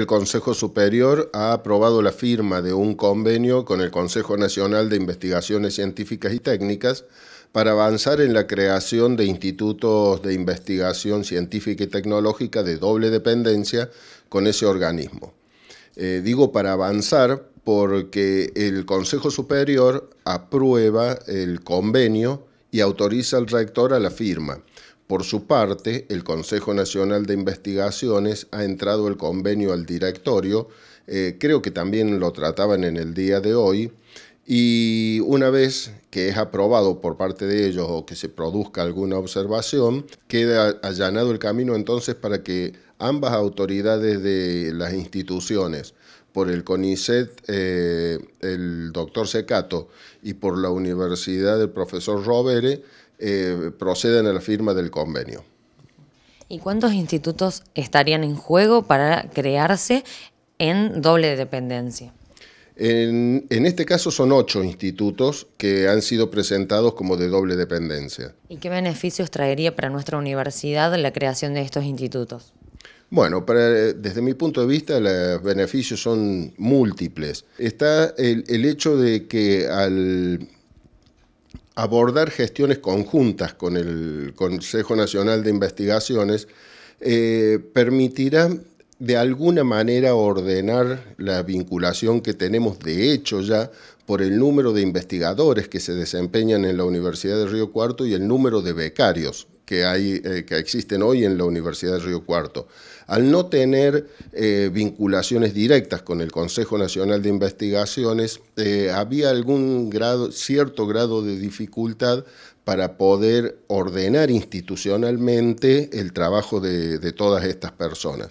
El Consejo Superior ha aprobado la firma de un convenio con el Consejo Nacional de Investigaciones Científicas y Técnicas para avanzar en la creación de institutos de investigación científica y tecnológica de doble dependencia con ese organismo. Eh, digo para avanzar porque el Consejo Superior aprueba el convenio y autoriza al rector a la firma. Por su parte, el Consejo Nacional de Investigaciones ha entrado el convenio al directorio, eh, creo que también lo trataban en el día de hoy, y una vez que es aprobado por parte de ellos o que se produzca alguna observación, queda allanado el camino entonces para que ambas autoridades de las instituciones, por el CONICET, eh, el doctor Secato, y por la Universidad del profesor Rovere, eh, proceden a la firma del convenio. ¿Y cuántos institutos estarían en juego para crearse en doble dependencia? En, en, este caso son ocho institutos que han sido presentados como de doble dependencia. ¿Y qué beneficios traería para nuestra universidad la creación de estos institutos? Bueno, desde mi punto de vista los beneficios son múltiples. Está el, el hecho de que al abordar gestiones conjuntas con el Consejo Nacional de Investigaciones, eh, permitirá de alguna manera ordenar la vinculación que tenemos de hecho ya por el número de investigadores que se desempeñan en la Universidad de Río Cuarto y el número de becarios que, hay, eh, que existen hoy en la Universidad de Río Cuarto. Al no tener eh, vinculaciones directas con el Consejo Nacional de Investigaciones, eh, había algún grado, cierto grado de dificultad para poder ordenar institucionalmente el trabajo de, de todas estas personas.